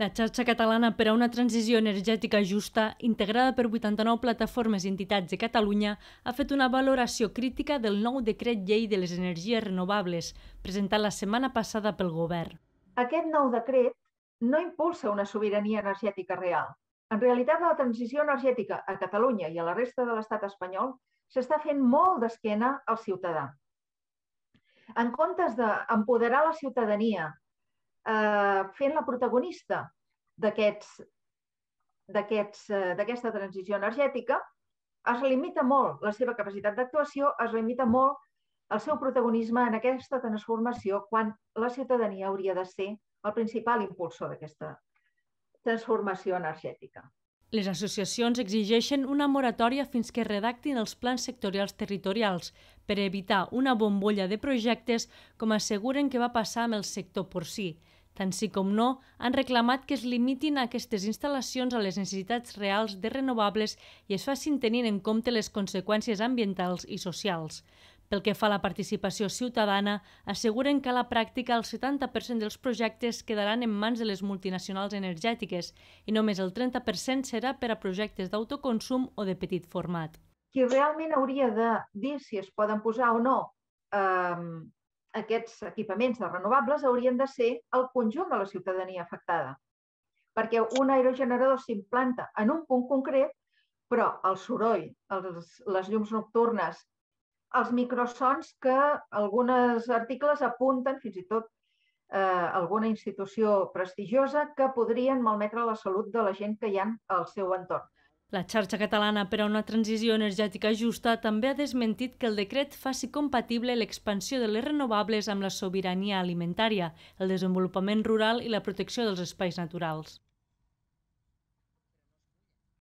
La xarxa catalana per a una transició energètica justa, integrada per 89 plataformes i entitats de Catalunya, ha fet una valoració crítica del nou decret llei de les energies renovables, presentat la setmana passada pel govern. Aquest nou decret no impulsa una sobirania energètica real. En realitat, la transició energètica a Catalunya i a la resta de l'estat espanyol s'està fent molt d'esquena al ciutadà. En comptes d'empoderar la ciutadania eh, fent la protagonista d'aquesta eh, transició energètica, es limita molt la seva capacitat d'actuació, es limita molt el seu protagonisme en aquesta transformació quan la ciutadania hauria de ser el principal impulsor d'aquesta transformació energètica. Les associacions exigeixen una moratòria fins que redactin els plans sectorials territorials per evitar una bombolla de projectes com asseguren que va passar amb el sector porcí. Tant sí com no, han reclamat que es limitin aquestes instal·lacions a les necessitats reals de renovables i es facin tenint en compte les conseqüències ambientals i socials. Pel que fa a la participació ciutadana, asseguren que a la pràctica el 70% dels projectes quedaran en mans de les multinacionals energètiques i només el 30% serà per a projectes d'autoconsum o de petit format. Qui realment hauria de dir si es poden posar o no eh, aquests equipaments de renovables haurien de ser el conjunt de la ciutadania afectada. Perquè un aerogenerador s'implanta en un punt concret, però el soroll, els, les llums nocturnes, els microsons que alguns articles apunten, fins i tot eh, alguna institució prestigiosa, que podrien malmetre la salut de la gent que hi ha al seu entorn. La xarxa catalana per a una transició energètica justa també ha desmentit que el decret faci compatible l'expansió de les renovables amb la sobirania alimentària, el desenvolupament rural i la protecció dels espais naturals.